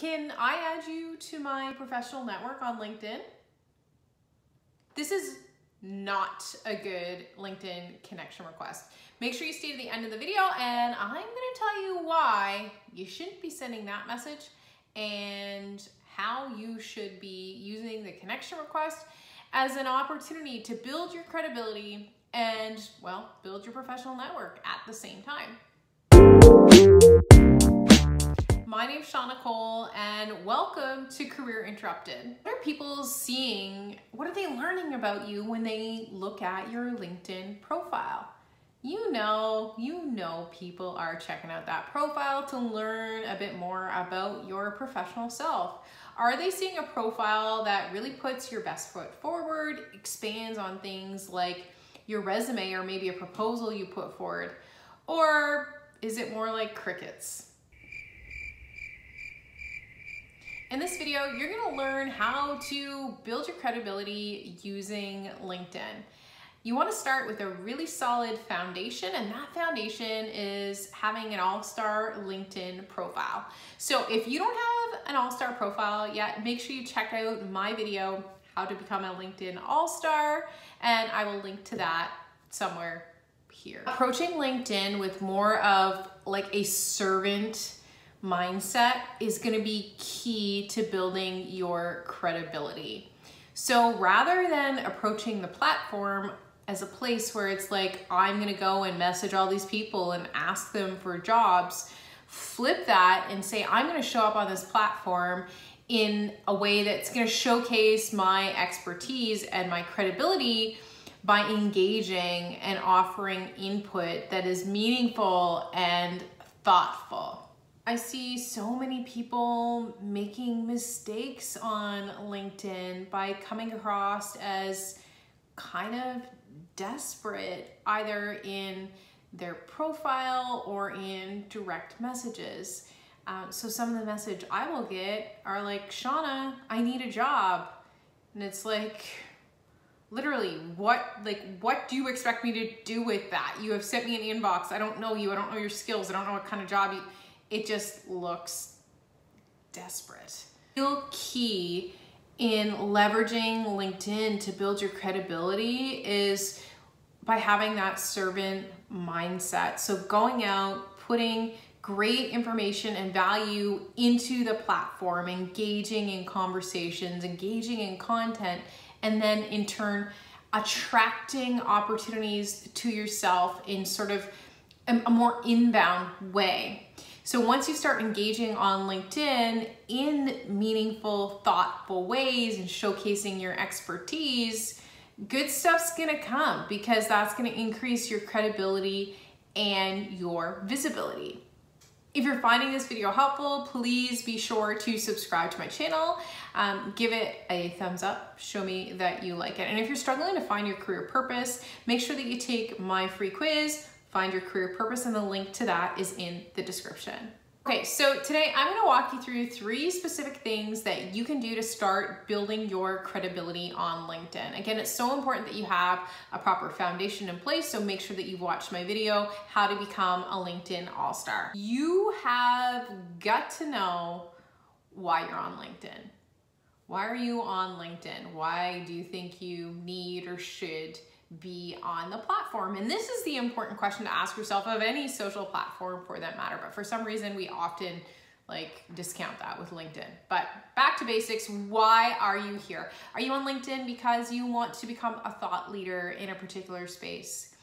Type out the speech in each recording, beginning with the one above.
Can I add you to my professional network on LinkedIn? This is not a good LinkedIn connection request. Make sure you stay to the end of the video and I'm gonna tell you why you shouldn't be sending that message and how you should be using the connection request as an opportunity to build your credibility and, well, build your professional network at the same time. My name's Shauna Cole and welcome to Career Interrupted. What are people seeing? What are they learning about you when they look at your LinkedIn profile? You know, you know people are checking out that profile to learn a bit more about your professional self. Are they seeing a profile that really puts your best foot forward, expands on things like your resume or maybe a proposal you put forward? Or is it more like crickets? In this video, you're gonna learn how to build your credibility using LinkedIn. You wanna start with a really solid foundation and that foundation is having an all-star LinkedIn profile. So if you don't have an all-star profile yet, make sure you check out my video, how to become a LinkedIn all-star, and I will link to that somewhere here. Approaching LinkedIn with more of like a servant mindset is going to be key to building your credibility. So rather than approaching the platform as a place where it's like, I'm going to go and message all these people and ask them for jobs, flip that and say, I'm going to show up on this platform in a way that's going to showcase my expertise and my credibility by engaging and offering input that is meaningful and thoughtful. I see so many people making mistakes on LinkedIn by coming across as kind of desperate, either in their profile or in direct messages. Um, so some of the message I will get are like, Shauna, I need a job. And it's like, literally, what, like, what do you expect me to do with that? You have sent me an inbox. I don't know you. I don't know your skills. I don't know what kind of job you, it just looks desperate. Real key in leveraging LinkedIn to build your credibility is by having that servant mindset. So going out, putting great information and value into the platform, engaging in conversations, engaging in content, and then in turn, attracting opportunities to yourself in sort of a, more inbound way. So once you start engaging on LinkedIn in meaningful, thoughtful ways and showcasing your expertise, good stuff's gonna come because that's gonna increase your credibility and your visibility. If you're finding this video helpful, please be sure to subscribe to my channel. Um, give it a thumbs up, show me that you like it. And if you're struggling to find your career purpose, make sure that you take my free quiz, find your career purpose and the link to that is in the description. Okay, so today I'm gonna walk you through three specific things that you can do to start building your credibility on LinkedIn. Again, it's so important that you have a proper foundation in place, so make sure that you've watched my video, how to become a LinkedIn All-Star. You have got to know why you're on LinkedIn. Why are you on LinkedIn? Why do you think you need or should be on the platform? And this is the important question to ask yourself of any social platform for that matter. But for some reason, we often like discount that with LinkedIn. But back to basics, why are you here? Are you on LinkedIn because you want to become a thought leader in a particular space?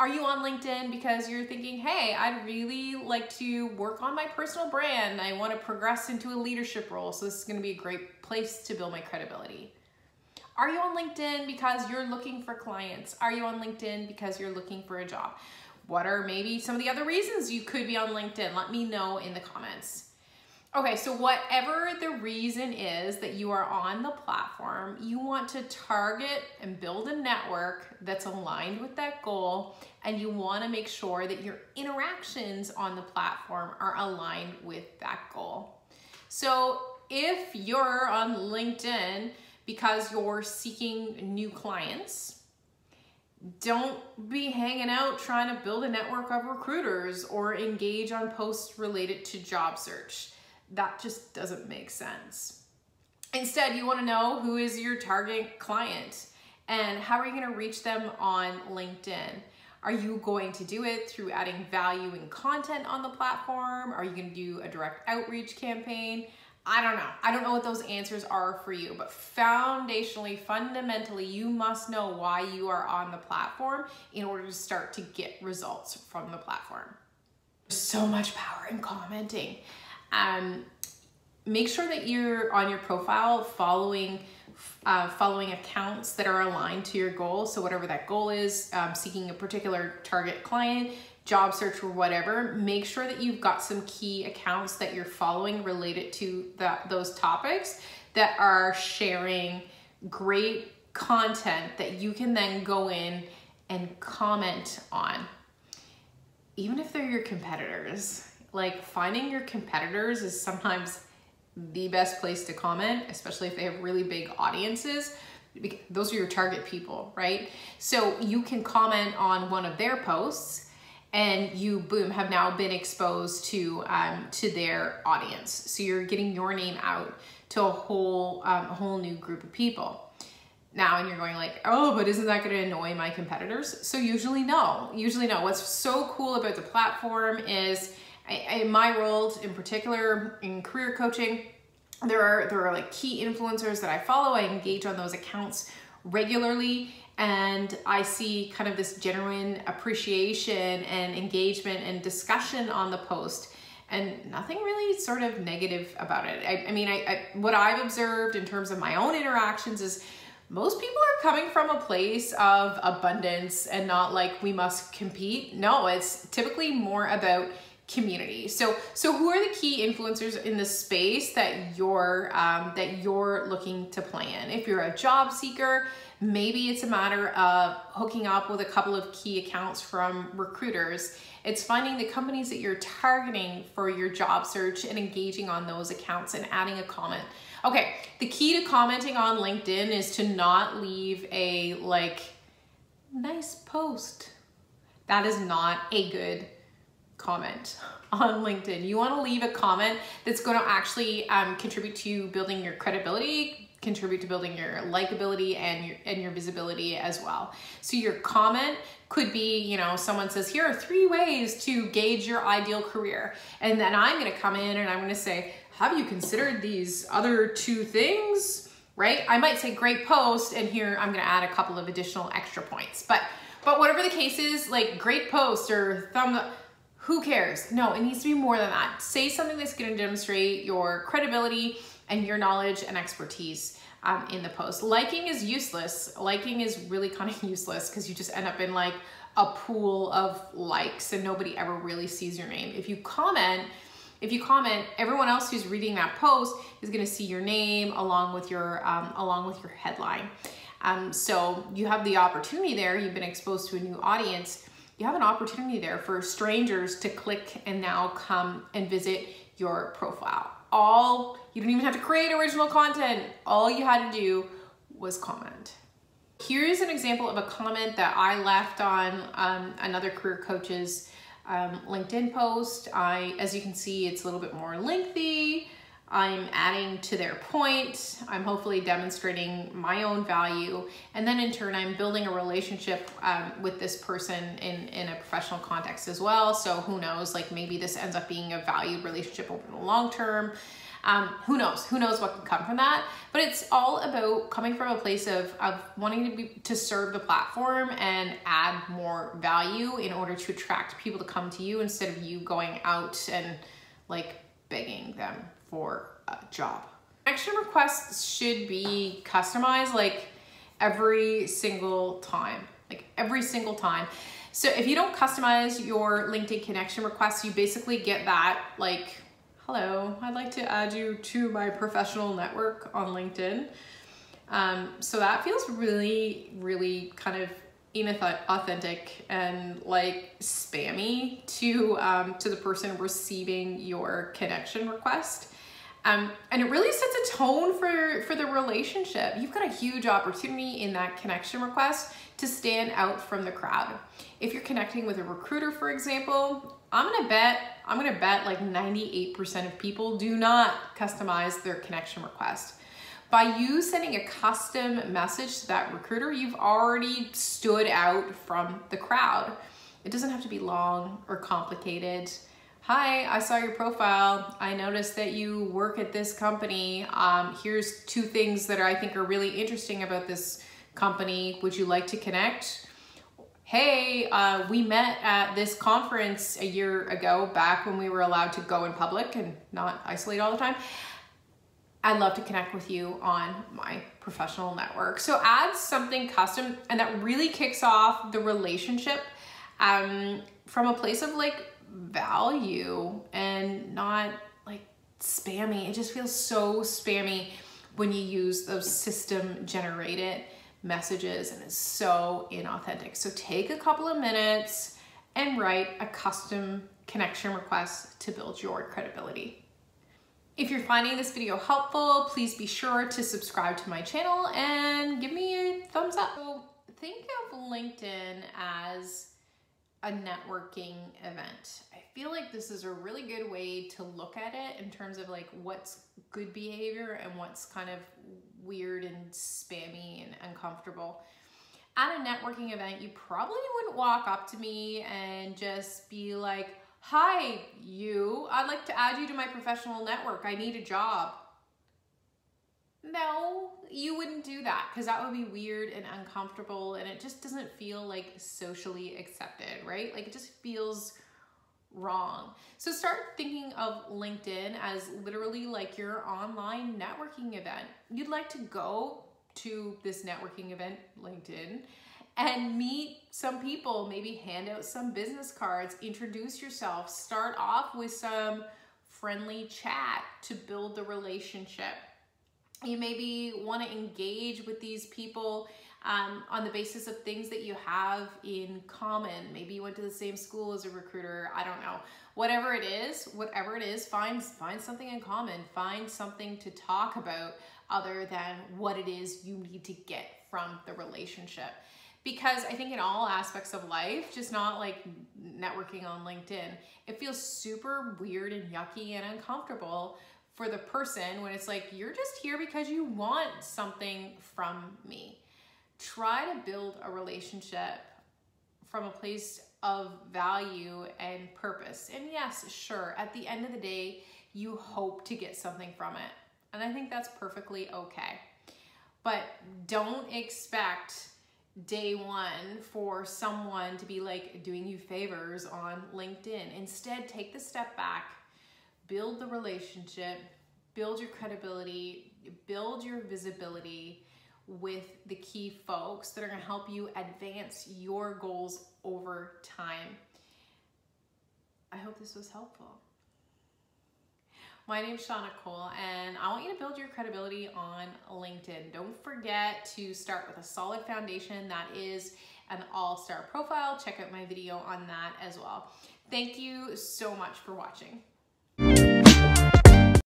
Are you on LinkedIn because you're thinking, hey, I'd really like to work on my personal brand. I want to progress into a leadership role. So this is going to be a great place to build my credibility. Are you on LinkedIn because you're looking for clients? Are you on LinkedIn because you're looking for a job? What are maybe some of the other reasons you could be on LinkedIn? Let me know in the comments. Okay, so whatever the reason is that you are on the platform, you want to target and build a network that's aligned with that goal, and you want to make sure that your interactions on the platform are aligned with that goal. So if you're on LinkedIn because you're seeking new clients. Don't be hanging out trying to build a network of recruiters or engage on posts related to job search. that just doesn't make sense. Instead, you wanna know who is your target client and how are you gonna reach them on LinkedIn? Are you going to do it through adding value and content on the platform? Are you gonna do a direct outreach campaign? I don't know. I don't know what those answers are for you, but foundationally, fundamentally, you must know why you are on the platform in order to start to get results from the platform. So much power in commenting. Um, make sure that you're on your profile following uh, following accounts that are aligned to your goal. So whatever that goal is, um, seeking a particular target client, job search or whatever, make sure that you've got some key accounts that you're following related to that those topics that are sharing great content that you can then go in and comment on. Even if they're your competitors, like finding your competitors is sometimes the best place to comment, especially if they have really big audiences. Those are your target people, right? So you can comment on one of their posts and you boom have now been exposed to um, to their audience. So you're getting your name out to a whole um, a whole new group of people. Now, and you're going like, oh, but isn't that going to annoy my competitors? So usually no, usually no. What's so cool about the platform is in my world, in particular in career coaching, there are there are like key influencers that I follow. I engage on those accounts regularly and I see kind of this genuine appreciation and engagement and discussion on the post and nothing really sort of negative about it. I, I mean, I, I, what I've observed in terms of my own interactions is most people are coming from a place of abundance and not like we must compete. No, it's typically more about community. So, so who are the key influencers in the space that you're um, that you're looking to play in? If you're a job seeker, maybe it's a matter of hooking up with a couple of key accounts from recruiters. It's finding the companies that you're targeting for your job search and engaging on those accounts and adding a comment. Okay, the key to commenting on LinkedIn is to not leave a like nice post. That is not a good comment on LinkedIn. You want to leave a comment that's going to actually um, contribute to building your credibility, contribute to building your likability and your and your visibility as well. So your comment could be, you know, someone says, here are three ways to gauge your ideal career. And then I'm going to come in and I'm going to say, have you considered these other two things? Right? I might say great post and here I'm going to add a couple of additional extra points. But but whatever the case is, like great post or thumb who cares? No, it needs to be more than that. Say something that's going to demonstrate your credibility and your knowledge and expertise um, in the post. Liking is useless. Liking is really kind of useless because you just end up in like a pool of likes and nobody ever really sees your name. If you comment, if you comment, everyone else who's reading that post is going to see your name along with your um, along with your headline. Um, so you have the opportunity there. You've been exposed to a new audience you have an opportunity there for strangers to click and now come and visit your profile. All, you don't even have to create original content. All you had to do was comment. Here's an example of a comment that I left on um, another career coach's um, LinkedIn post. I, as you can see, it's a little bit more lengthy. I'm adding to their point. I'm hopefully demonstrating my own value. And then in turn, I'm building a relationship um, with this person in, in a professional context as well. So who knows, like maybe this ends up being a valued relationship over the long term. Um, who knows? Who knows what can come from that? But it's all about coming from a place of, of wanting to be to serve the platform and add more value in order to attract people to come to you instead of you going out and like begging them for a job. Connection requests should be customized like every single time, like every single time. So if you don't customize your LinkedIn connection requests, you basically get that like, hello, I'd like to add you to my professional network on LinkedIn. Um, so that feels really, really kind of inauthentic and like spammy to um, to the person receiving your connection request. Um, and it really sets a tone for, for the relationship. You've got a huge opportunity in that connection request to stand out from the crowd. If you're connecting with a recruiter, for example, I'm gonna bet, I'm gonna bet like 98% of people do not customize their connection request. By you sending a custom message to that recruiter, you've already stood out from the crowd. It doesn't have to be long or complicated. Hi, I saw your profile. I noticed that you work at this company. Um, here's two things that I think are really interesting about this company. Would you like to connect? Hey, uh, we met at this conference a year ago, back when we were allowed to go in public and not isolate all the time. I'd love to connect with you on my professional network. So add something custom and that really kicks off the relationship um, from a place of like value and not like spammy. It just feels so spammy when you use those system generated messages and it's so inauthentic. So take a couple of minutes and write a custom connection request to build your credibility. If you're finding this video helpful, please be sure to subscribe to my channel and give me a thumbs up. So think of LinkedIn as a networking event. I feel like this is a really good way to look at it in terms of like what's good behavior and what's kind of weird and spammy and uncomfortable. At a networking event, you probably wouldn't walk up to me and just be like, hi, you, I'd like to add you to my professional network. I need a job. No, you wouldn't do that because that would be weird and uncomfortable and it just doesn't feel like socially accepted, right? Like it just feels wrong. So start thinking of LinkedIn as literally like your online networking event. You'd like to go to this networking event, LinkedIn, and meet some people, maybe hand out some business cards, introduce yourself, start off with some friendly chat to build the relationship you maybe want to engage with these people um, on the basis of things that you have in common. Maybe you went to the same school as a recruiter. I don't know. Whatever it is, whatever it is, find find something in common. Find something to talk about other than what it is you need to get from the relationship. Because I think in all aspects of life, just not like networking on LinkedIn, it feels super weird and yucky and uncomfortable for the person when it's like, you're just here because you want something from me. Try to build a relationship from a place of value and purpose. And yes, sure, at the end of the day, you hope to get something from it. And I think that's perfectly okay. But don't expect day one for someone to be like doing you favors on LinkedIn. Instead, take the step back build the relationship, build your credibility, build your visibility with the key folks that are going to help you advance your goals over time. I hope this was helpful. My name is Shauna Cole, and I want you to build your credibility on LinkedIn. Don't forget to start with a solid foundation that is an all-star profile. Check out my video on that as well. Thank you so much for watching.